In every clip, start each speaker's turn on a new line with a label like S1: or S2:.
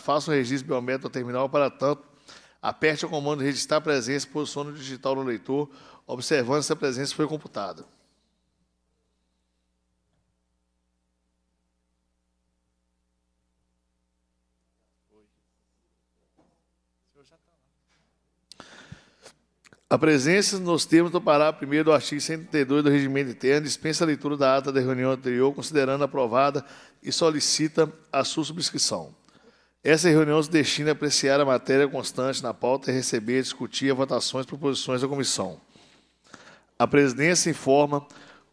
S1: façam o registro biométrico do terminal, para tanto, aperte o comando registrar presença e posicione o digital no leitor, observando se a presença foi computada. A presença nos termos do parágrafo 1 do artigo 132 do Regimento Interno dispensa a leitura da ata da reunião anterior, considerando aprovada e solicita a sua subscrição. Essa reunião se destina a apreciar a matéria constante na pauta e receber, discutir as votações e proposições da comissão. A presidência informa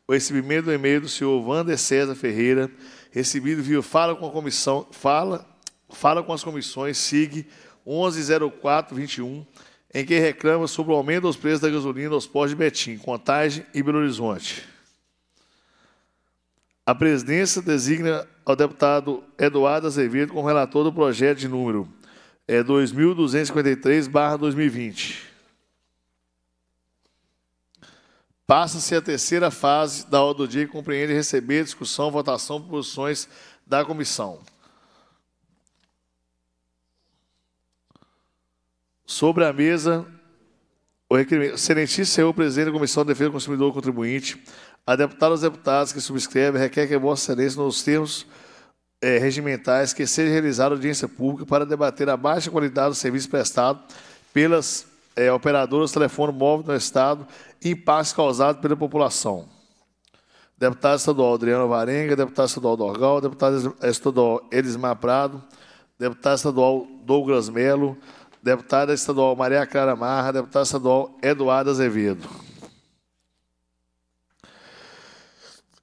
S1: o recebimento do e-mail do senhor Wander César Ferreira, recebido via Fala com a Comissão, Fala, Fala com as Comissões SIG 110421, em que reclama sobre o aumento dos preços da gasolina aos postos de Betim, Contagem e Belo Horizonte. A presidência designa ao deputado Eduardo Azevedo como relator do projeto de número é, 2253-2020. Passa-se a terceira fase da ordem do dia que compreende receber, discussão, votação, proposições da comissão. Sobre a mesa, o. Excelentíssimo senhor presidente da Comissão de Defesa do Consumidor Contribuinte, a deputada os deputados que subscrevem requer que Vossa Excelência, nos termos eh, regimentais, que seja realizada audiência pública para debater a baixa qualidade do serviço prestado pelas eh, operadoras de telefone móvel no Estado e impactos causados pela população. Deputado estadual Adriano Varenga, deputado estadual Dorgal, deputado estadual Elismar Prado, deputado estadual Douglas Melo, deputada estadual Maria Clara Marra, deputado estadual Eduardo Azevedo.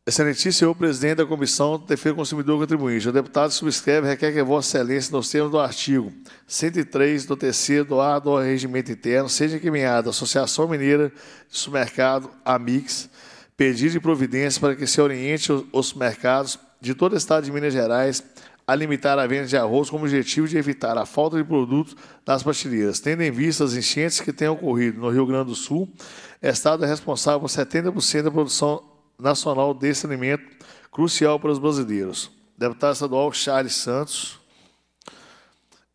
S1: Excelentíssimo senhor presidente da Comissão de Defesa do Consumidor Contribuinte, o deputado subscreve requer que Vossa Excelência, nos termos do artigo 103 do terceiro do A do Regimento Interno, seja encaminhada à Associação Mineira de Supermercado, AMIX, pedido de providência para que se oriente os mercados de todo o Estado de Minas Gerais a limitar a venda de arroz com o objetivo de evitar a falta de produtos nas prateleiras. Tendo em vista as enchentes que têm ocorrido no Rio Grande do Sul, Estado é responsável por 70% da produção nacional desse alimento crucial para os brasileiros. Deputado estadual Charles Santos.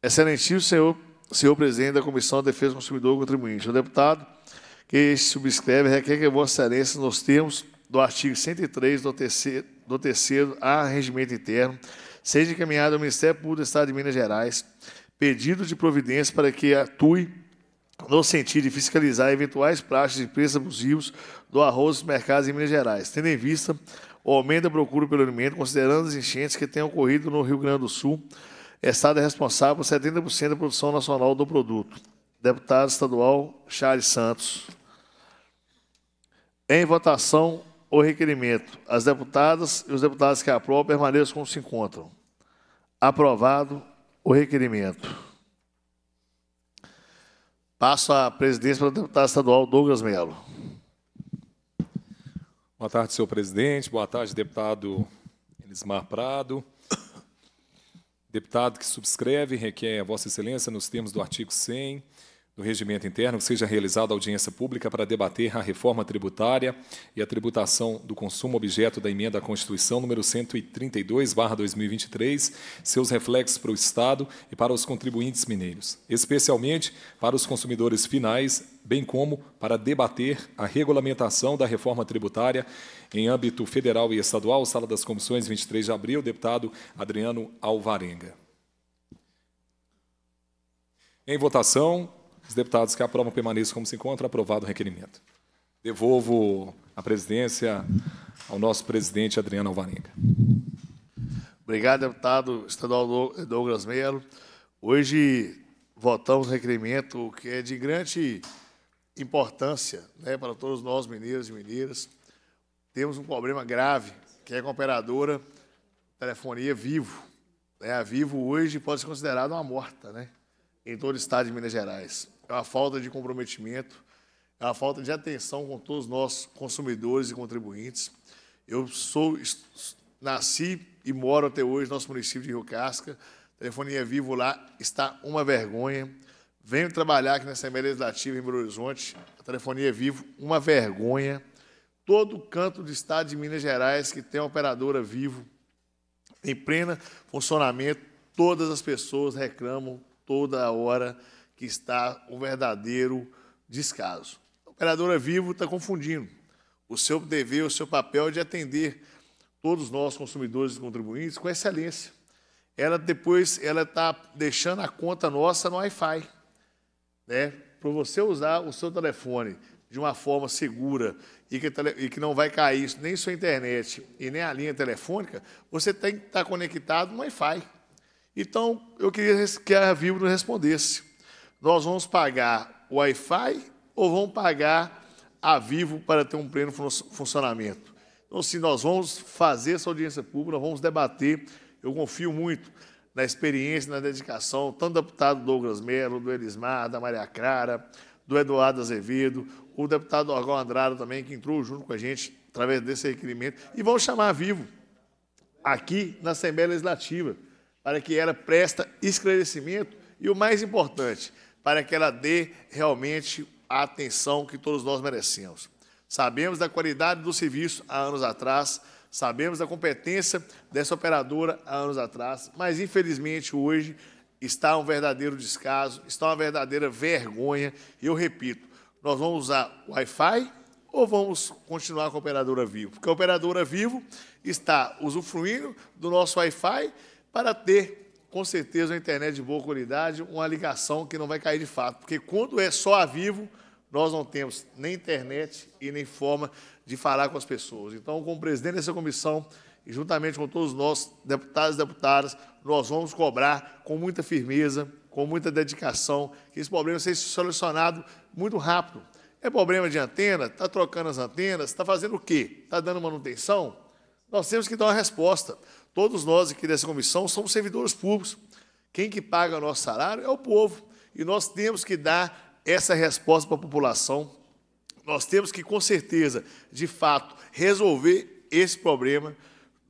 S1: Excelentíssimo senhor, senhor presidente da Comissão de Defesa do Consumidor e Contribuinte. O deputado que subscreve requer que Vossa Excelência, nos termos do artigo 103 do terceiro, do terceiro A Regimento Interno, seja encaminhado ao Ministério Público do Estado de Minas Gerais pedido de providência para que atue no sentido de fiscalizar eventuais práticas de preços abusivos do arroz nos mercados em Minas Gerais, tendo em vista o aumento da procura pelo alimento, considerando as enchentes que têm ocorrido no Rio Grande do Sul, Estado é responsável por 70% da produção nacional do produto. Deputado estadual Charles Santos. Em votação, o requerimento. As deputadas e os deputados que aprovam permaneçam como se encontram. Aprovado o requerimento. Passo a presidência para o deputado estadual Douglas Melo.
S2: Boa tarde, senhor presidente. Boa tarde, deputado Elismar Prado. Deputado que subscreve, requer Vossa Excelência, nos termos do artigo 100 do regimento interno seja realizada audiência pública para debater a reforma tributária e a tributação do consumo objeto da emenda à Constituição número 132/2023, seus reflexos para o Estado e para os contribuintes mineiros, especialmente para os consumidores finais, bem como para debater a regulamentação da reforma tributária em âmbito federal e estadual, Sala das Comissões, 23 de abril, deputado Adriano Alvarenga. Em votação, os deputados que aprovam permaneçam como se encontra. Aprovado o requerimento. Devolvo a presidência ao nosso presidente Adriano Alvarenga.
S1: Obrigado, deputado estadual Douglas Melo. Hoje votamos o requerimento que é de grande importância né, para todos nós, mineiros e mineiras. Temos um problema grave, que é com a operadora telefonia Vivo. Né, a Vivo hoje pode ser considerada uma morta né, em todo o estado de Minas Gerais é uma falta de comprometimento, é uma falta de atenção com todos nós, consumidores e contribuintes. Eu sou, nasci e moro até hoje no nosso município de Rio Casca. Telefonia Vivo lá está uma vergonha. Venho trabalhar aqui na Assembleia Legislativa em Belo Horizonte. A telefonia Vivo, uma vergonha. Todo canto do estado de Minas Gerais que tem uma operadora Vivo em pleno funcionamento, todas as pessoas reclamam toda hora que está um verdadeiro descaso. A operadora Vivo está confundindo o seu dever, o seu papel de atender todos nós, consumidores e contribuintes, com excelência. Ela depois ela está deixando a conta nossa no Wi-Fi. Né? Para você usar o seu telefone de uma forma segura e que, e que não vai cair nem sua internet e nem a linha telefônica, você tem que estar conectado no Wi-Fi. Então, eu queria que a Vivo nos respondesse. Nós vamos pagar o Wi-Fi ou vamos pagar a Vivo para ter um pleno funcionamento? Então, se nós vamos fazer essa audiência pública, nós vamos debater. Eu confio muito na experiência, na dedicação, tanto do deputado Douglas Melo, do Elismar, da Maria Clara, do Eduardo Azevedo, o deputado Orgão Andrade também, que entrou junto com a gente através desse requerimento, e vão chamar vivo aqui na Assembleia Legislativa, para que ela preste esclarecimento e, o mais importante, para que ela dê realmente a atenção que todos nós merecemos. Sabemos da qualidade do serviço há anos atrás, sabemos da competência dessa operadora há anos atrás, mas, infelizmente, hoje está um verdadeiro descaso, está uma verdadeira vergonha. E eu repito, nós vamos usar Wi-Fi ou vamos continuar com a operadora Vivo? Porque a operadora Vivo está usufruindo do nosso Wi-Fi para ter, com certeza, uma internet de boa qualidade, uma ligação que não vai cair de fato. Porque quando é só a Vivo, nós não temos nem internet e nem forma de falar com as pessoas. Então, como presidente dessa comissão, e juntamente com todos nós, deputados e deputadas, nós vamos cobrar com muita firmeza, com muita dedicação, que esse problema seja solucionado muito rápido. É problema de antena? Está trocando as antenas? Está fazendo o quê? Está dando manutenção? Nós temos que dar uma resposta. Todos nós aqui dessa comissão somos servidores públicos. Quem que paga o nosso salário é o povo. E nós temos que dar essa resposta para a população. Nós temos que, com certeza, de fato, resolver esse problema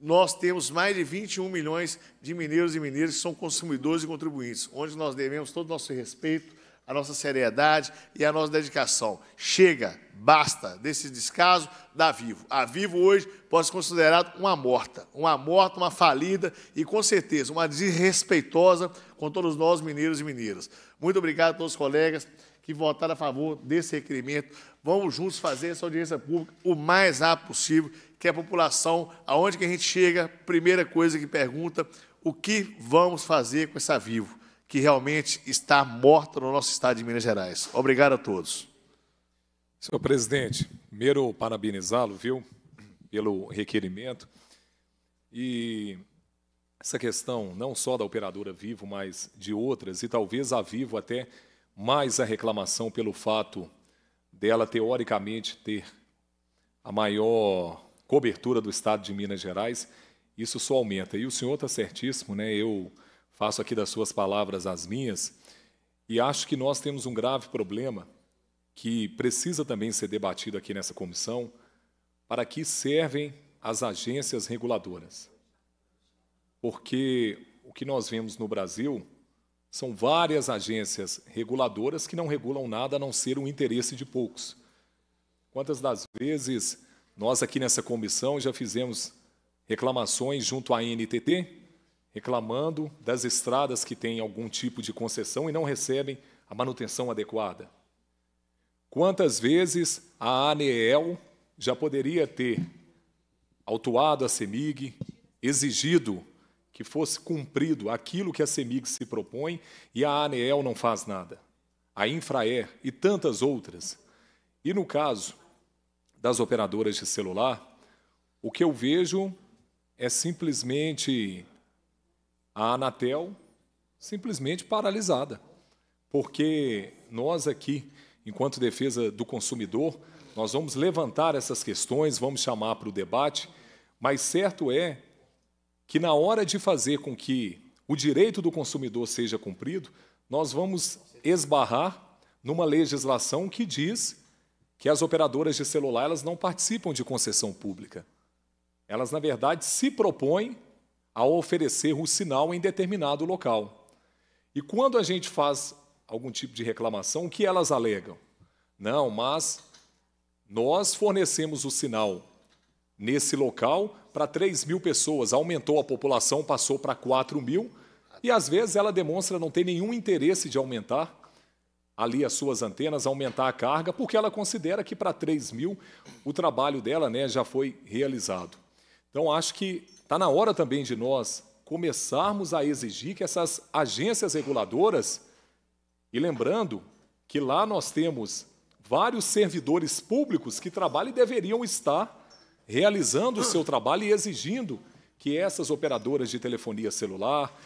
S1: nós temos mais de 21 milhões de mineiros e mineiras que são consumidores e contribuintes, onde nós devemos todo o nosso respeito, a nossa seriedade e a nossa dedicação. Chega, basta desse descaso da Vivo. A Vivo hoje pode ser considerada uma morta, uma morta, uma falida e, com certeza, uma desrespeitosa com todos nós, mineiros e mineiras. Muito obrigado a todos os colegas que votaram a favor desse requerimento. Vamos juntos fazer essa audiência pública o mais rápido possível que a população, aonde que a gente chega, primeira coisa que pergunta, o que vamos fazer com essa Vivo, que realmente está morta no nosso estado de Minas Gerais. Obrigado a todos.
S2: Senhor presidente, primeiro parabenizá-lo, viu, pelo requerimento. E essa questão não só da operadora Vivo, mas de outras, e talvez a Vivo até mais a reclamação pelo fato dela, teoricamente, ter a maior cobertura do Estado de Minas Gerais, isso só aumenta. E o senhor está certíssimo, né? eu faço aqui das suas palavras as minhas, e acho que nós temos um grave problema que precisa também ser debatido aqui nessa comissão, para que servem as agências reguladoras. Porque o que nós vemos no Brasil são várias agências reguladoras que não regulam nada a não ser o interesse de poucos. Quantas das vezes nós aqui nessa comissão já fizemos reclamações junto à NTT, reclamando das estradas que têm algum tipo de concessão e não recebem a manutenção adequada. Quantas vezes a ANEEL já poderia ter autuado a CEMIG, exigido que fosse cumprido aquilo que a CEMIG se propõe e a ANEEL não faz nada. A Infraer e tantas outras. E no caso das operadoras de celular, o que eu vejo é simplesmente a Anatel simplesmente paralisada. Porque nós aqui, enquanto defesa do consumidor, nós vamos levantar essas questões, vamos chamar para o debate, mas certo é que na hora de fazer com que o direito do consumidor seja cumprido, nós vamos esbarrar numa legislação que diz que as operadoras de celular elas não participam de concessão pública. Elas, na verdade, se propõem a oferecer o sinal em determinado local. E quando a gente faz algum tipo de reclamação, o que elas alegam? Não, mas nós fornecemos o sinal nesse local para 3 mil pessoas, aumentou a população, passou para 4 mil, E às vezes ela demonstra não ter nenhum interesse de aumentar ali as suas antenas, aumentar a carga, porque ela considera que para 3 mil o trabalho dela né, já foi realizado. Então, acho que está na hora também de nós começarmos a exigir que essas agências reguladoras, e lembrando que lá nós temos vários servidores públicos que trabalham e deveriam estar realizando o seu trabalho e exigindo que essas operadoras de telefonia celular,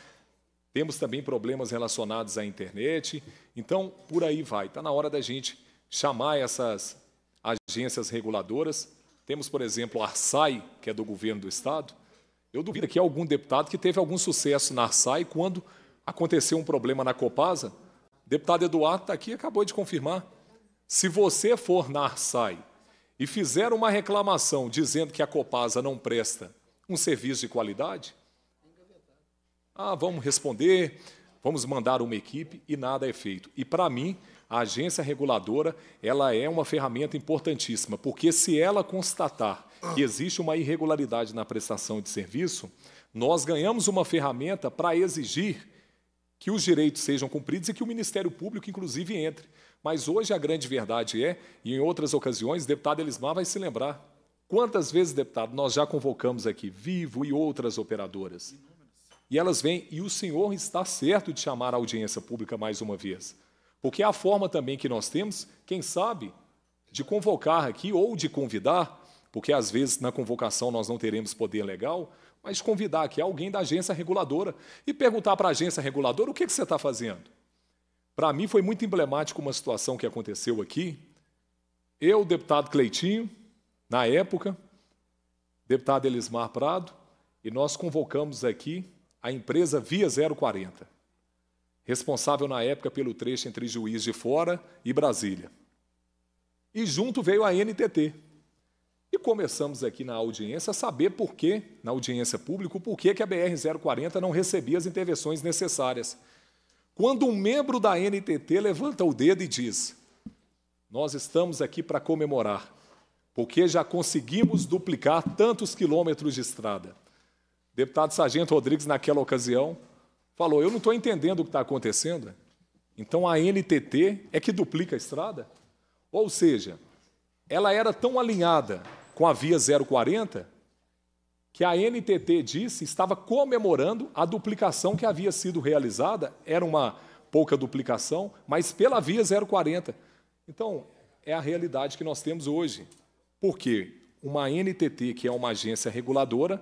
S2: temos também problemas relacionados à internet. Então, por aí vai. Está na hora da gente chamar essas agências reguladoras. Temos, por exemplo, a Arsai, que é do governo do Estado. Eu duvido que algum deputado que teve algum sucesso na Arsai quando aconteceu um problema na Copasa. O deputado Eduardo está aqui acabou de confirmar. Se você for na Arsai e fizer uma reclamação dizendo que a Copasa não presta um serviço de qualidade, ah, vamos responder, vamos mandar uma equipe e nada é feito. E para mim, a agência reguladora, ela é uma ferramenta importantíssima, porque se ela constatar que existe uma irregularidade na prestação de serviço, nós ganhamos uma ferramenta para exigir que os direitos sejam cumpridos e que o Ministério Público, inclusive, entre. Mas hoje a grande verdade é, e em outras ocasiões, deputado Elismar vai se lembrar, quantas vezes, deputado, nós já convocamos aqui Vivo e outras operadoras e elas vêm, e o senhor está certo de chamar a audiência pública mais uma vez. Porque é a forma também que nós temos, quem sabe, de convocar aqui ou de convidar, porque às vezes na convocação nós não teremos poder legal, mas convidar aqui alguém da agência reguladora e perguntar para a agência reguladora o que, que você está fazendo. Para mim foi muito emblemático uma situação que aconteceu aqui. Eu, deputado Cleitinho, na época, deputado Elismar Prado, e nós convocamos aqui a empresa Via 040, responsável na época pelo trecho entre Juiz de Fora e Brasília. E junto veio a NTT. E começamos aqui na audiência a saber por que, na audiência pública, por que a BR-040 não recebia as intervenções necessárias. Quando um membro da NTT levanta o dedo e diz: Nós estamos aqui para comemorar, porque já conseguimos duplicar tantos quilômetros de estrada. Deputado Sargento Rodrigues, naquela ocasião, falou: Eu não estou entendendo o que está acontecendo. Então a NTT é que duplica a estrada? Ou seja, ela era tão alinhada com a via 040 que a NTT disse estava comemorando a duplicação que havia sido realizada, era uma pouca duplicação, mas pela via 040. Então, é a realidade que nós temos hoje. Por quê? Uma NTT, que é uma agência reguladora,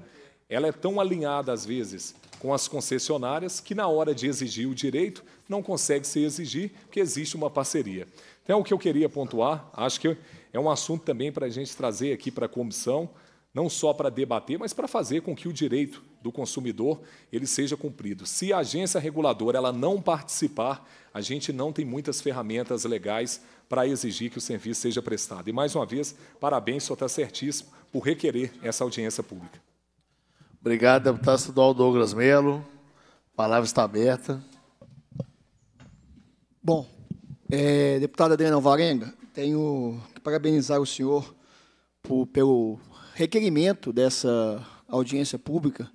S2: ela é tão alinhada, às vezes, com as concessionárias que, na hora de exigir o direito, não consegue se exigir, porque existe uma parceria. Então, o que eu queria pontuar, acho que é um assunto também para a gente trazer aqui para a comissão, não só para debater, mas para fazer com que o direito do consumidor ele seja cumprido. Se a agência reguladora ela não participar, a gente não tem muitas ferramentas legais para exigir que o serviço seja prestado. E, mais uma vez, parabéns, o senhor está certíssimo por requerer essa audiência pública.
S1: Obrigado, deputado estadual Douglas Melo. A palavra está aberta.
S3: Bom, é, deputado Adriano Alvarenga, tenho que parabenizar o senhor por, pelo requerimento dessa audiência pública.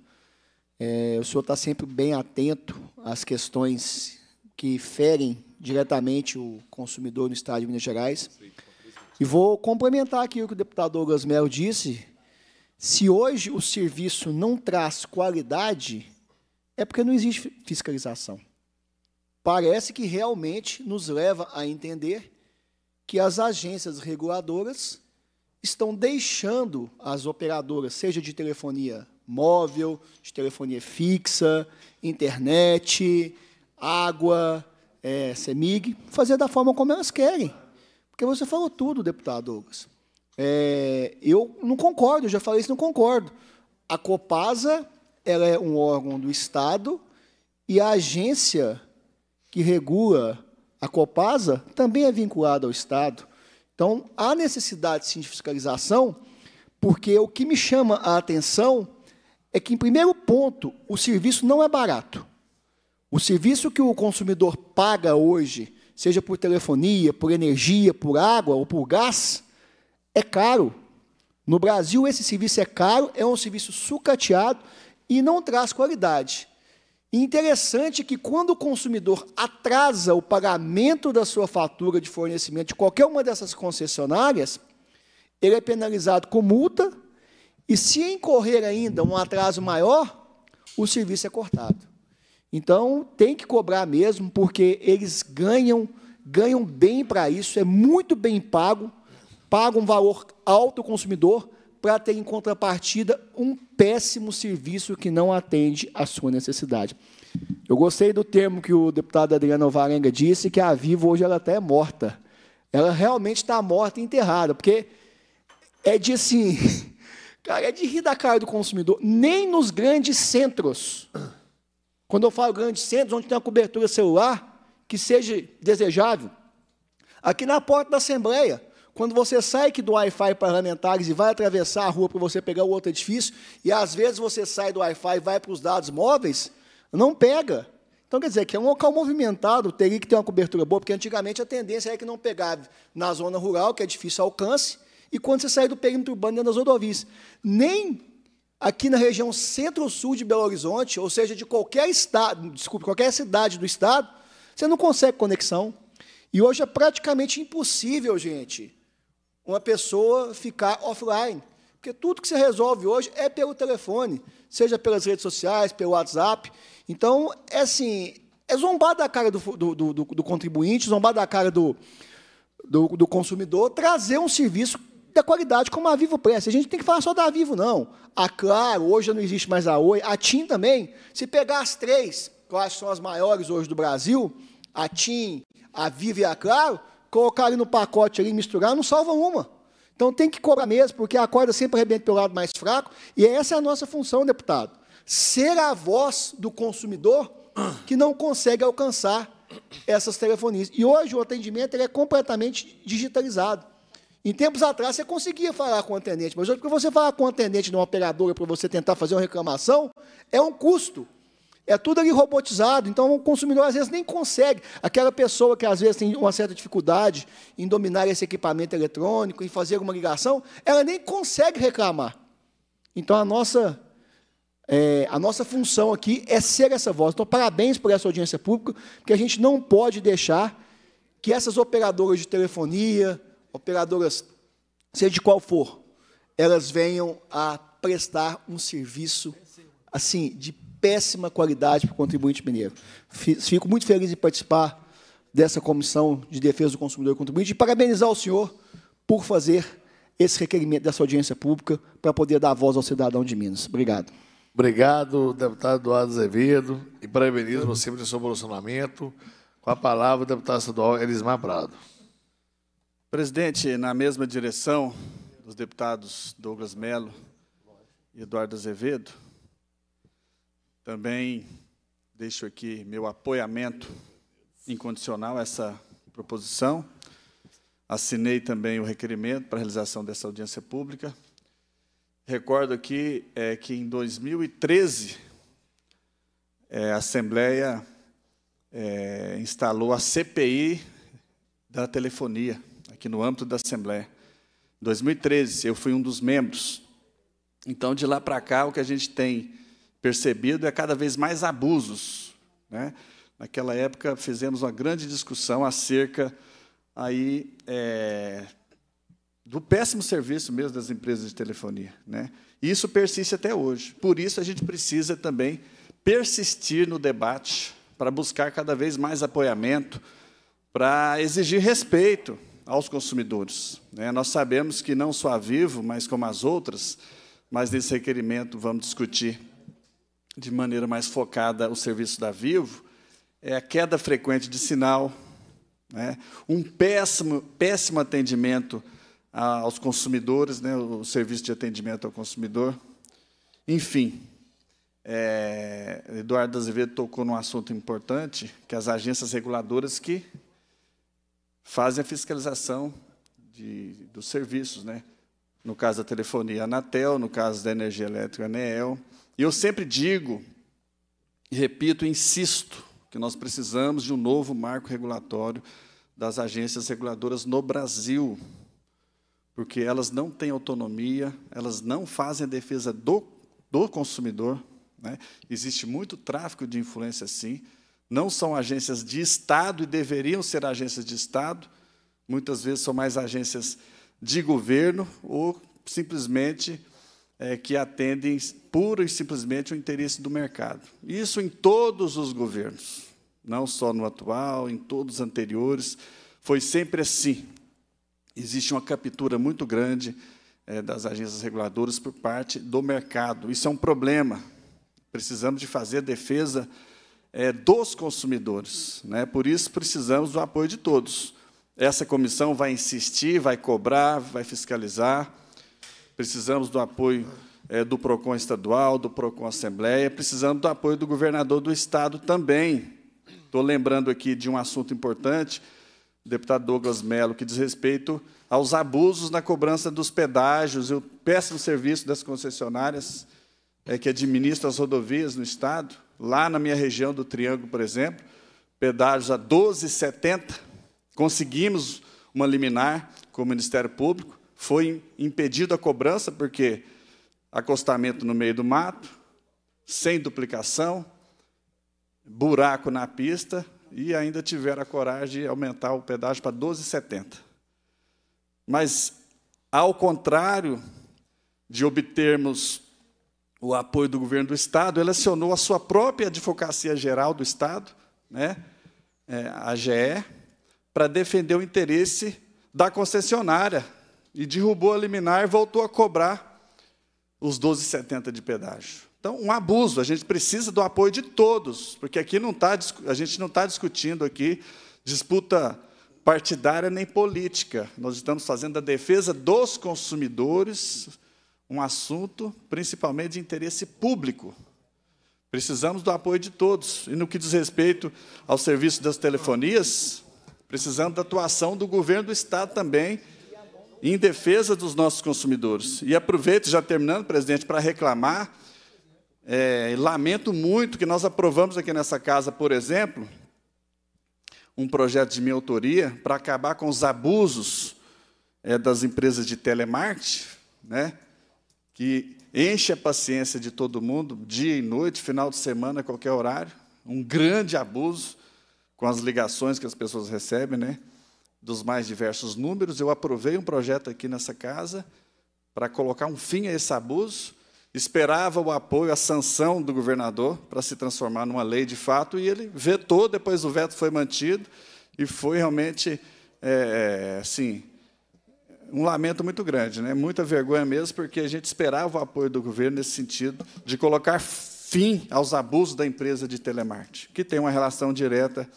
S3: É, o senhor está sempre bem atento às questões que ferem diretamente o consumidor no Estado de Minas Gerais. E vou complementar aqui o que o deputado Douglas Melo disse, se hoje o serviço não traz qualidade, é porque não existe fiscalização. Parece que realmente nos leva a entender que as agências reguladoras estão deixando as operadoras, seja de telefonia móvel, de telefonia fixa, internet, água, é, CEMIG, fazer da forma como elas querem. Porque você falou tudo, deputado Douglas. É, eu não concordo, eu já falei isso, não concordo. A Copasa ela é um órgão do Estado e a agência que regula a Copasa também é vinculada ao Estado. Então, há necessidade sim, de fiscalização, porque o que me chama a atenção é que, em primeiro ponto, o serviço não é barato. O serviço que o consumidor paga hoje, seja por telefonia, por energia, por água ou por gás, é caro. No Brasil, esse serviço é caro, é um serviço sucateado e não traz qualidade. E interessante que quando o consumidor atrasa o pagamento da sua fatura de fornecimento de qualquer uma dessas concessionárias, ele é penalizado com multa e se incorrer ainda um atraso maior, o serviço é cortado. Então, tem que cobrar mesmo, porque eles ganham, ganham bem para isso, é muito bem pago, pagam um valor alto ao consumidor para ter em contrapartida um péssimo serviço que não atende à sua necessidade. Eu gostei do termo que o deputado Adriano Alvarenga disse, que a Vivo hoje ela até é morta. Ela realmente está morta e enterrada, porque é de assim, cara, é de rir da cara do consumidor. Nem nos grandes centros, quando eu falo grandes centros, onde tem uma cobertura celular, que seja desejável, aqui na porta da Assembleia, quando você sai do Wi-Fi parlamentares e vai atravessar a rua para você pegar o outro edifício, e às vezes você sai do Wi-Fi e vai para os dados móveis, não pega. Então, quer dizer, que é um local movimentado, teria que ter uma cobertura boa, porque antigamente a tendência era que não pegava na zona rural, que é difícil alcance, e quando você sai do perímetro urbano dentro das rodovias. Nem aqui na região centro-sul de Belo Horizonte, ou seja, de qualquer estado, desculpe, qualquer cidade do estado, você não consegue conexão. E hoje é praticamente impossível, gente, uma pessoa ficar offline. Porque tudo que você resolve hoje é pelo telefone, seja pelas redes sociais, pelo WhatsApp. Então, é assim, é zombar da cara do, do, do, do contribuinte, zombar da cara do, do, do, consumidor, trazer um serviço da qualidade como a Vivo presta. A gente tem que falar só da Vivo, não. A Claro, hoje já não existe mais a Oi, a TIM também. Se pegar as três, que eu acho que são as maiores hoje do Brasil, a TIM, a Vivo e a Claro, colocar ali no pacote ali, misturar, não salva uma. Então tem que cobrar mesmo, porque a corda sempre arrebenta pelo lado mais fraco, e essa é a nossa função, deputado ser a voz do consumidor que não consegue alcançar essas telefonias. E hoje o atendimento é completamente digitalizado. Em tempos atrás, você conseguia falar com o atendente, mas hoje, para você falar com o atendente de uma operadora para você tentar fazer uma reclamação, é um custo. É tudo ali robotizado, então o consumidor às vezes nem consegue. Aquela pessoa que às vezes tem uma certa dificuldade em dominar esse equipamento eletrônico, em fazer uma ligação, ela nem consegue reclamar. Então a nossa é, a nossa função aqui é ser essa voz. Então, parabéns por essa audiência pública, porque a gente não pode deixar que essas operadoras de telefonia, operadoras, seja de qual for, elas venham a prestar um serviço assim de péssima qualidade para o contribuinte mineiro. Fico muito feliz em participar dessa comissão de defesa do consumidor e contribuinte e parabenizar o senhor por fazer esse requerimento dessa audiência pública para poder dar voz ao cidadão de Minas. Obrigado.
S1: Obrigado, deputado Eduardo Azevedo, e parabenizo você pelo seu posicionamento. Com a palavra, o deputado estadual Elismar Prado.
S4: Presidente, na mesma direção dos deputados Douglas Melo e Eduardo Azevedo, também deixo aqui meu apoiamento incondicional a essa proposição. Assinei também o requerimento para a realização dessa audiência pública recordo aqui é, que em 2013 é, a Assembleia é, instalou a CPI da telefonia, aqui no âmbito da Assembleia. Em 2013, eu fui um dos membros. Então, de lá para cá, o que a gente tem percebido é cada vez mais abusos. Né? Naquela época, fizemos uma grande discussão acerca aí, é, do péssimo serviço mesmo das empresas de telefonia. Né? Isso persiste até hoje. Por isso, a gente precisa também persistir no debate para buscar cada vez mais apoiamento, para exigir respeito aos consumidores. Né? Nós sabemos que não só a Vivo, mas como as outras, mas nesse requerimento vamos discutir de maneira mais focada o serviço da Vivo, é a queda frequente de sinal, né? um péssimo, péssimo atendimento aos consumidores, né, o serviço de atendimento ao consumidor. Enfim, é, Eduardo Azevedo tocou num assunto importante, que as agências reguladoras que fazem a fiscalização de, dos serviços, né? no caso da telefonia, Anatel, no caso da energia elétrica, a ANEEL. E eu sempre digo, e repito, insisto, que nós precisamos de um novo marco regulatório das agências reguladoras no Brasil porque elas não têm autonomia, elas não fazem a defesa do, do consumidor, Né? Existe muito tráfico de influência, sim. Não são agências de Estado e deveriam ser agências de Estado. Muitas vezes são mais agências de governo ou simplesmente é, que atendem pura e simplesmente o interesse do mercado. Isso em todos os governos, não só no atual, em todos os anteriores, foi sempre assim. Existe uma captura muito grande é, das agências reguladoras por parte do mercado. Isso é um problema. Precisamos de fazer defesa é, dos consumidores. Né? Por isso, precisamos do apoio de todos. Essa comissão vai insistir, vai cobrar, vai fiscalizar. Precisamos do apoio é, do PROCON estadual, do PROCON Assembleia, precisamos do apoio do governador do Estado também. Estou lembrando aqui de um assunto importante, deputado Douglas Mello, que diz respeito aos abusos na cobrança dos pedágios e o péssimo serviço das concessionárias é, que administram as rodovias no Estado. Lá na minha região do Triângulo, por exemplo, pedágios a 12,70, conseguimos uma liminar com o Ministério Público, foi impedido a cobrança, porque acostamento no meio do mato, sem duplicação, buraco na pista, e ainda tiveram a coragem de aumentar o pedágio para 12,70. Mas, ao contrário de obtermos o apoio do governo do Estado, ele acionou a sua própria Advocacia Geral do Estado, né, é, a AGE, para defender o interesse da concessionária, e derrubou a liminar e voltou a cobrar os 12,70 de pedágio. Então, um abuso. A gente precisa do apoio de todos, porque aqui não tá, a gente não está discutindo aqui disputa partidária nem política. Nós estamos fazendo a defesa dos consumidores, um assunto principalmente de interesse público. Precisamos do apoio de todos. E no que diz respeito ao serviço das telefonias, precisamos da atuação do governo do Estado também, em defesa dos nossos consumidores. E aproveito, já terminando, presidente, para reclamar, é, lamento muito que nós aprovamos aqui nessa casa, por exemplo, um projeto de minha autoria para acabar com os abusos é, das empresas de telemarketing, né, que enche a paciência de todo mundo, dia e noite, final de semana, qualquer horário, um grande abuso com as ligações que as pessoas recebem, né? Dos mais diversos números. Eu aprovei um projeto aqui nessa casa para colocar um fim a esse abuso. Esperava o apoio, a sanção do governador para se transformar numa lei de fato, e ele vetou, depois o veto foi mantido, e foi realmente, é, é assim, um lamento muito grande, né? muita vergonha mesmo, porque a gente esperava o apoio do governo nesse sentido, de colocar fim aos abusos da empresa de telemarketing, que tem uma relação direta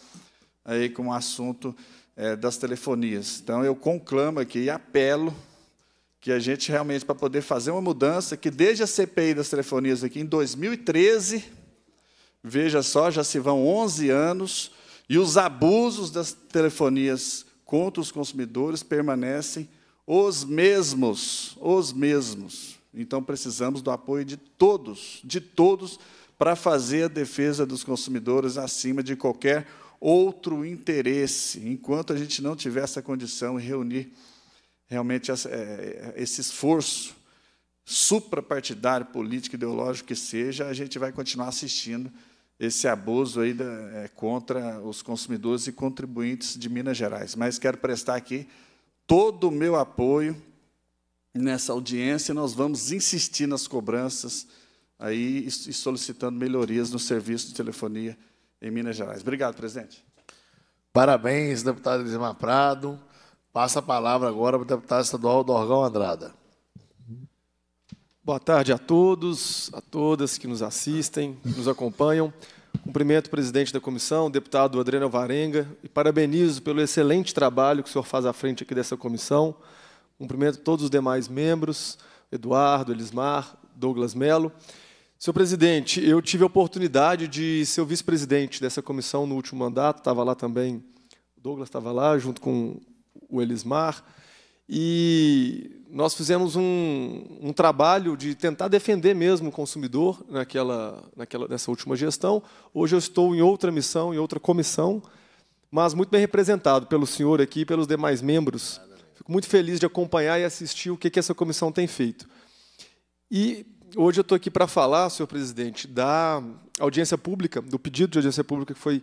S4: aí com o assunto é, das telefonias. Então, eu conclamo aqui e apelo que a gente realmente, para poder fazer uma mudança, que desde a CPI das telefonias aqui em 2013, veja só, já se vão 11 anos, e os abusos das telefonias contra os consumidores permanecem os mesmos, os mesmos. Então, precisamos do apoio de todos, de todos, para fazer a defesa dos consumidores acima de qualquer outro interesse, enquanto a gente não tiver essa condição e reunir realmente é, esse esforço suprapartidário, político, ideológico que seja, a gente vai continuar assistindo esse abuso aí da, é, contra os consumidores e contribuintes de Minas Gerais. Mas quero prestar aqui todo o meu apoio nessa audiência. Nós vamos insistir nas cobranças aí e solicitando melhorias no serviço de telefonia em Minas Gerais. Obrigado, presidente.
S1: Parabéns, deputado Elismar Prado. Passa a palavra agora para o deputado estadual Dorgão Andrada.
S5: Boa tarde a todos, a todas que nos assistem, que nos acompanham. Cumprimento o presidente da comissão, o deputado Adriano Varenga, e parabenizo pelo excelente trabalho que o senhor faz à frente aqui dessa comissão. Cumprimento todos os demais membros, Eduardo, Elismar, Douglas Melo. Senhor presidente, eu tive a oportunidade de ser o vice-presidente dessa comissão no último mandato, estava lá também, o Douglas estava lá, junto com o Elismar, e nós fizemos um, um, trabalho de tentar defender mesmo o consumidor naquela, naquela, nessa última gestão. Hoje eu estou em outra missão, em outra comissão, mas muito bem representado pelo senhor aqui e pelos demais membros. Fico muito feliz de acompanhar e assistir o que, que essa comissão tem feito. E hoje eu estou aqui para falar, senhor presidente, da audiência pública, do pedido de audiência pública que foi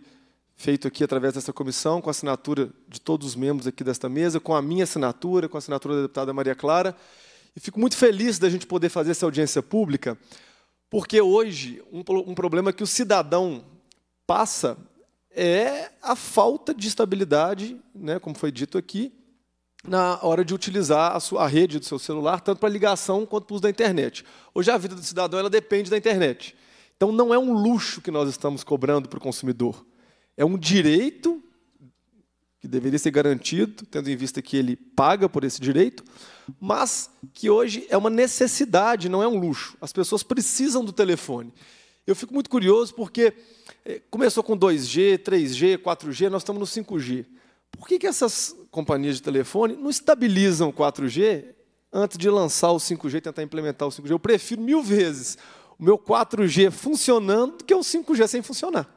S5: feito aqui através dessa comissão, com a assinatura de todos os membros aqui desta mesa, com a minha assinatura, com a assinatura da deputada Maria Clara. E fico muito feliz da gente poder fazer essa audiência pública, porque hoje um, um problema que o cidadão passa é a falta de estabilidade, né, como foi dito aqui, na hora de utilizar a, sua, a rede do seu celular, tanto para ligação quanto para uso da internet. Hoje a vida do cidadão ela depende da internet. Então não é um luxo que nós estamos cobrando para o consumidor. É um direito que deveria ser garantido, tendo em vista que ele paga por esse direito, mas que hoje é uma necessidade, não é um luxo. As pessoas precisam do telefone. Eu fico muito curioso porque eh, começou com 2G, 3G, 4G, nós estamos no 5G. Por que, que essas companhias de telefone não estabilizam o 4G antes de lançar o 5G e tentar implementar o 5G? Eu prefiro mil vezes o meu 4G funcionando do que o 5G sem funcionar.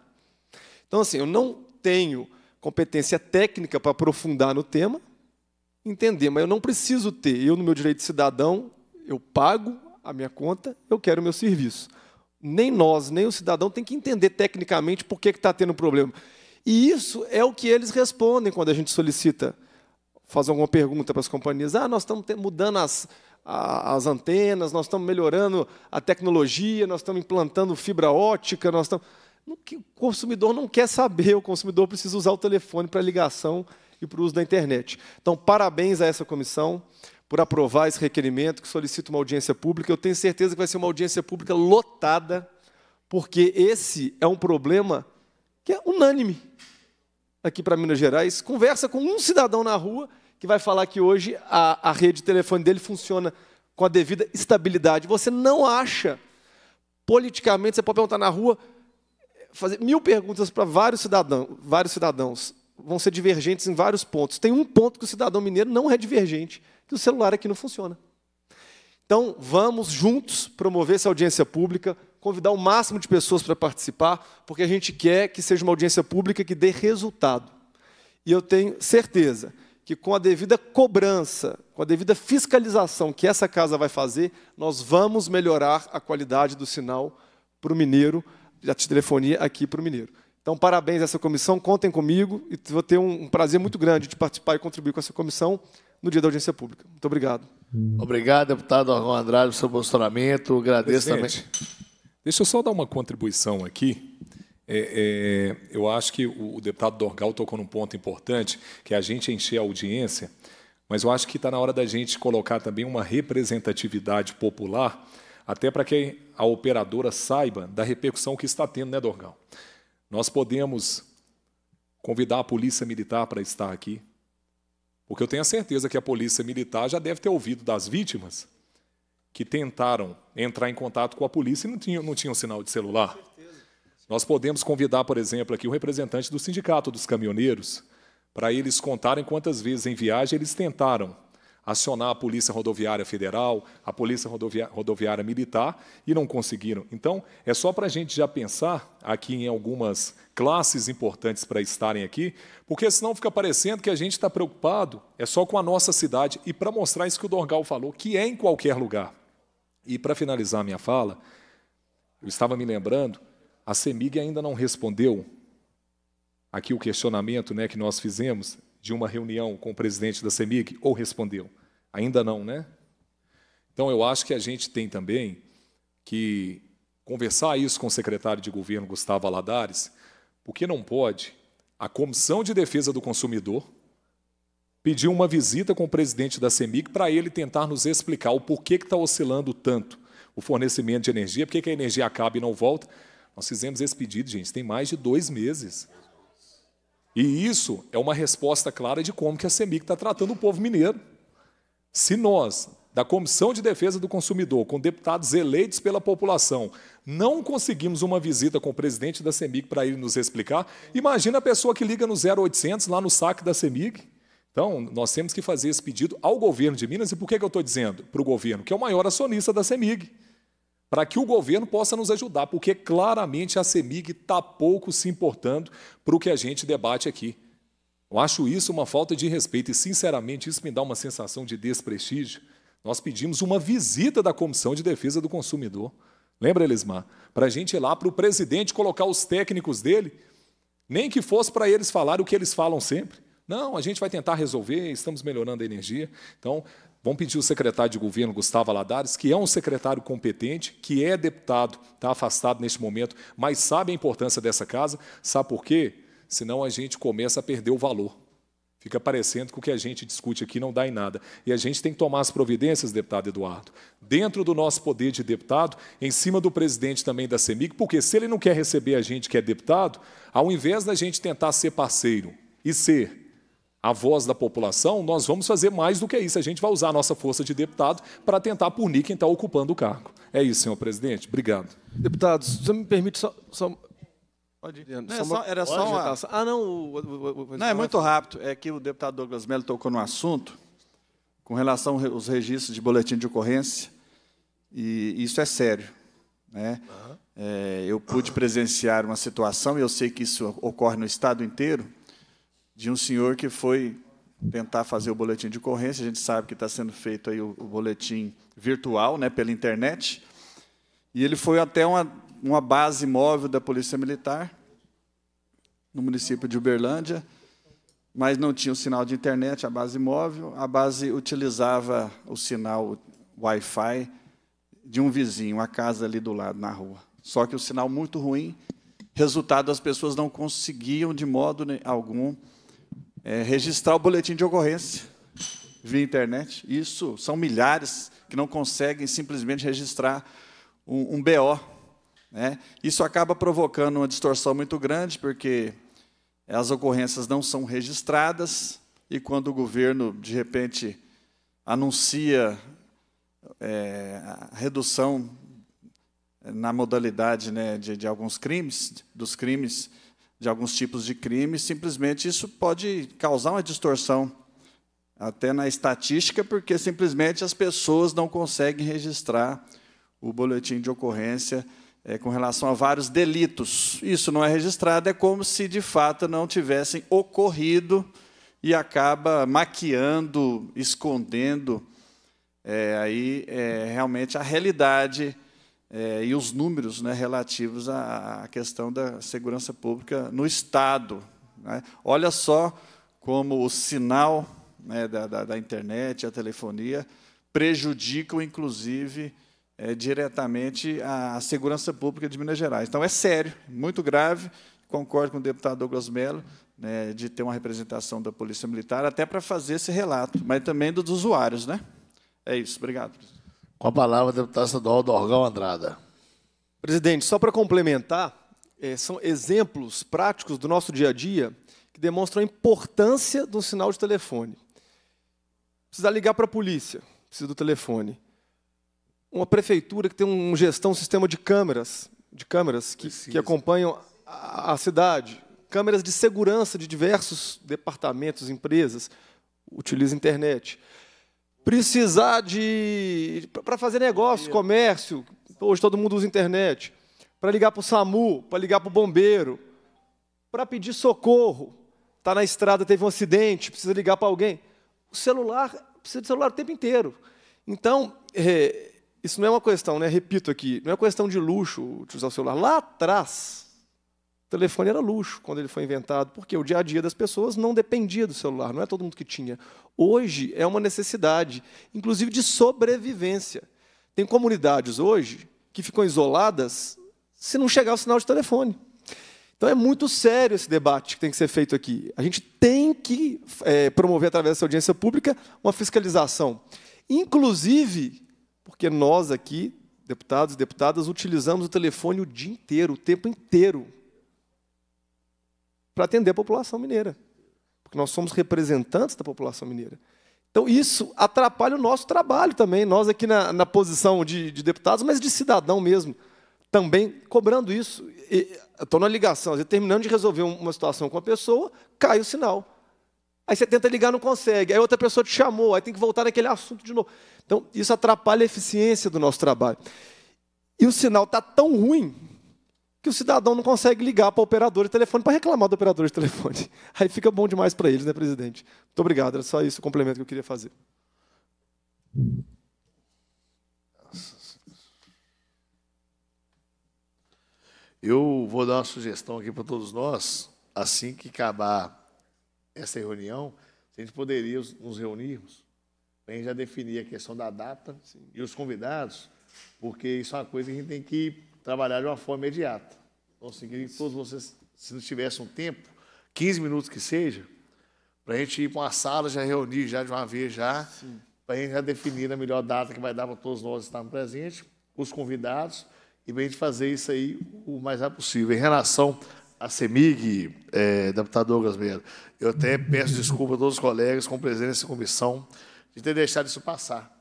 S5: Então, assim, eu não tenho competência técnica para aprofundar no tema, entender, mas eu não preciso ter. Eu, no meu direito de cidadão, eu pago a minha conta, eu quero o meu serviço. Nem nós, nem o cidadão tem que entender tecnicamente por que está tendo problema. E isso é o que eles respondem quando a gente solicita fazer alguma pergunta para as companhias. Ah, nós estamos mudando as, as antenas, nós estamos melhorando a tecnologia, nós estamos implantando fibra ótica, nós estamos... O consumidor não quer saber, o consumidor precisa usar o telefone para ligação e para o uso da internet. Então, parabéns a essa comissão por aprovar esse requerimento, que solicita uma audiência pública. Eu tenho certeza que vai ser uma audiência pública lotada, porque esse é um problema que é unânime aqui para Minas Gerais, conversa com um cidadão na rua que vai falar que hoje a, a rede de telefone dele funciona com a devida estabilidade. Você não acha, politicamente, você pode perguntar na rua, fazer mil perguntas para vários cidadãos, vários cidadãos, vão ser divergentes em vários pontos. Tem um ponto que o cidadão mineiro não é divergente, que o celular aqui não funciona. Então, vamos juntos promover essa audiência pública, convidar o máximo de pessoas para participar, porque a gente quer que seja uma audiência pública que dê resultado. E eu tenho certeza que com a devida cobrança, com a devida fiscalização que essa casa vai fazer, nós vamos melhorar a qualidade do sinal para o mineiro, da telefonia aqui para o mineiro. Então, parabéns a essa comissão, contem comigo e vou ter um prazer muito grande de participar e contribuir com essa comissão no dia da audiência pública. Muito obrigado.
S1: Obrigado, deputado Argon Andrade, pelo seu posicionamento. Agradeço Presidente. também.
S2: Deixa eu só dar uma contribuição aqui. É, é, eu acho que o, o, deputado Dorgal tocou num ponto importante, que é a gente encher a audiência, mas eu acho que está na hora da gente colocar também uma representatividade popular, até para que a operadora saiba da repercussão que está tendo, né, Dorgal? Nós podemos convidar a Polícia Militar para estar aqui, porque eu tenho a certeza que a Polícia Militar já deve ter ouvido das vítimas que tentaram entrar em contato com a polícia e não tinham, não tinham sinal de celular. Nós podemos convidar, por exemplo, aqui o representante do Sindicato dos Caminhoneiros, para eles contarem quantas vezes em viagem eles tentaram acionar a Polícia Rodoviária Federal, a Polícia Rodoviária Militar, e não conseguiram. Então, é só para a gente já pensar aqui em algumas classes importantes para estarem aqui, porque senão fica parecendo que a gente está preocupado é só com a nossa cidade, e para mostrar isso que o Dorgal falou, que é em qualquer lugar. E para finalizar a minha fala, eu estava me lembrando, a CEMIG ainda não respondeu aqui o questionamento né, que nós fizemos de uma reunião com o presidente da CEMIG, ou respondeu? Ainda não, né? Então eu acho que a gente tem também que conversar isso com o secretário de governo Gustavo Aladares, porque não pode a Comissão de Defesa do Consumidor pediu uma visita com o presidente da CEMIG para ele tentar nos explicar o porquê que está oscilando tanto o fornecimento de energia, por que a energia acaba e não volta. Nós fizemos esse pedido, gente, tem mais de dois meses. E isso é uma resposta clara de como que a CEMIG está tratando o povo mineiro. Se nós, da Comissão de Defesa do Consumidor, com deputados eleitos pela população, não conseguimos uma visita com o presidente da CEMIG para ele nos explicar, imagina a pessoa que liga no 0800 lá no saque da CEMIG. Então, nós temos que fazer esse pedido ao governo de Minas. E por que, que eu estou dizendo para o governo? Que é o maior acionista da CEMIG. Para que o governo possa nos ajudar, porque claramente a CEMIG está pouco se importando para o que a gente debate aqui. Eu acho isso uma falta de respeito e, sinceramente, isso me dá uma sensação de desprestígio Nós pedimos uma visita da Comissão de Defesa do Consumidor. Lembra, Elismar? Para a gente ir lá para o presidente colocar os técnicos dele, nem que fosse para eles falar o que eles falam sempre. Não, a gente vai tentar resolver, estamos melhorando a energia. Então, vamos pedir o secretário de governo, Gustavo Aladares, que é um secretário competente, que é deputado, está afastado neste momento, mas sabe a importância dessa casa. Sabe por quê? Senão a gente começa a perder o valor. Fica parecendo que o que a gente discute aqui não dá em nada. E a gente tem que tomar as providências, deputado Eduardo, dentro do nosso poder de deputado, em cima do presidente também da CEMIG, porque se ele não quer receber a gente que é deputado, ao invés da gente tentar ser parceiro e ser a voz da população, nós vamos fazer mais do que isso. A gente vai usar a nossa força de deputado para tentar punir quem está ocupando o cargo. É isso, senhor presidente. Obrigado.
S5: Deputados, você me permite só, só
S4: Pode ir. Não, é só, era só uma...
S5: Ah, não. O, o,
S4: o, não, é muito rápido. É que o deputado Douglas Melo tocou no assunto com relação aos registros de boletim de ocorrência, e isso é sério. Né? Uhum. É, eu pude presenciar uma situação, e eu sei que isso ocorre no Estado inteiro, de um senhor que foi tentar fazer o boletim de ocorrência. A gente sabe que está sendo feito aí o, o boletim virtual, né, pela internet. E ele foi até uma uma base móvel da Polícia Militar, no município de Uberlândia, mas não tinha o sinal de internet, a base móvel. A base utilizava o sinal Wi-Fi de um vizinho, a casa ali do lado, na rua. Só que o sinal muito ruim, resultado, as pessoas não conseguiam, de modo algum, é, registrar o boletim de ocorrência via internet. Isso são milhares que não conseguem simplesmente registrar um, um BO né? Isso acaba provocando uma distorção muito grande, porque as ocorrências não são registradas, e quando o governo, de repente, anuncia é, a redução na modalidade né, de, de alguns crimes, dos crimes, de alguns tipos de crimes, simplesmente isso pode causar uma distorção até na estatística, porque simplesmente as pessoas não conseguem registrar o boletim de ocorrência é, com relação a vários delitos. Isso não é registrado, é como se de fato não tivessem ocorrido e acaba maquiando, escondendo é, aí é, realmente a realidade é, e os números né, relativos à, à, questão da segurança pública no Estado. Né? Olha só como o sinal né, da, da, da internet, a telefonia, prejudicam, inclusive, é, diretamente à segurança pública de Minas Gerais. Então, é sério, muito grave. Concordo com o deputado Douglas Mello, né, de ter uma representação da Polícia Militar, até para fazer esse relato, mas também dos usuários. Né? É isso. Obrigado.
S1: Com a palavra, deputado estadual Dorgal Andrada.
S5: Presidente, só para complementar, é, são exemplos práticos do nosso dia a dia que demonstram a importância do sinal de telefone. Precisa ligar para a polícia, precisa do telefone uma prefeitura que tem um gestão, um sistema de câmeras, de câmeras que, que acompanham a, a, cidade, câmeras de segurança de diversos departamentos, empresas, utiliza internet. Precisar de para fazer negócio, comércio, hoje todo mundo usa internet. Para ligar para o SAMU, para ligar para o bombeiro, para pedir socorro, está na estrada, teve um acidente, precisa ligar para alguém. O celular precisa de celular o tempo inteiro. Então, é, isso não é uma questão, né? repito aqui, não é uma questão de luxo utilizar o celular. Lá atrás, telefone era luxo quando ele foi inventado, porque o dia a dia das pessoas não dependia do celular, não é todo mundo que tinha. Hoje é uma necessidade, inclusive de sobrevivência. Tem comunidades hoje que ficam isoladas se não chegar o sinal de telefone. Então é muito sério esse debate que tem que ser feito aqui. A gente tem que é, promover, através dessa audiência pública, uma fiscalização. Inclusive, porque nós aqui, deputados e deputadas, utilizamos o telefone o dia inteiro, o tempo inteiro, para atender a população mineira. Porque nós somos representantes da população mineira. Então, isso atrapalha o nosso trabalho também, nós aqui na, na posição de, de, deputados, mas de cidadão mesmo, também cobrando isso. Estou na ligação, terminando de resolver uma situação com a pessoa, cai o sinal. Aí você tenta ligar, não consegue. Aí outra pessoa te chamou, aí tem que voltar naquele assunto de novo. Então, isso atrapalha a eficiência do nosso trabalho. E o sinal está tão ruim que o cidadão não consegue ligar para o operador de telefone para reclamar do operador de telefone. Aí fica bom demais para eles, né, presidente? Muito obrigado, era só isso o complemento que eu queria fazer.
S1: Eu vou dar uma sugestão aqui para todos nós, assim que acabar essa reunião, a gente poderia nos reunirmos, bem já definir a questão da data Sim. e os convidados, porque isso é uma coisa que a gente tem que trabalhar de uma forma imediata. Então, assim, que todos vocês, se não tivessem um tempo, 15 minutos que seja, para a gente ir para uma sala, já reunir já de uma vez já, para a gente já definir a melhor data que vai dar para todos nós estarmos presentes, os convidados, e para a gente fazer isso aí o mais rápido possível. Em relação à CEMIG, é, deputado Douglas Meira, eu até peço desculpa a todos os colegas com presença dessa comissão de ter deixado isso passar.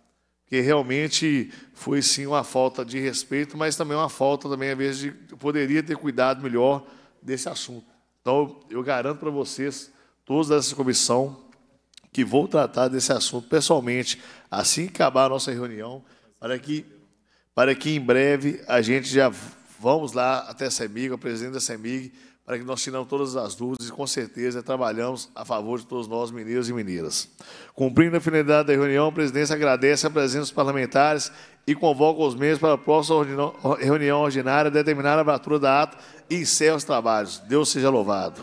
S1: Porque realmente foi sim uma falta de respeito, mas também uma falta também, às vezes, de poderia ter cuidado melhor desse assunto. Então, eu garanto para vocês, todos dessa comissão, que vou tratar desse assunto pessoalmente assim que acabar a nossa reunião, para que para que em breve a gente já vamos lá até a CEMIG, o presidente da CEMIG, para que nós tiramos todas as dúvidas e, com certeza, trabalhamos a favor de todos nós, mineiros e mineiras. Cumprindo a finalidade da reunião, a presidência agradece a presença dos parlamentares e convoca os membros para a próxima reunião ordinária determinar a abertura da ata e encerra os trabalhos. Deus seja louvado.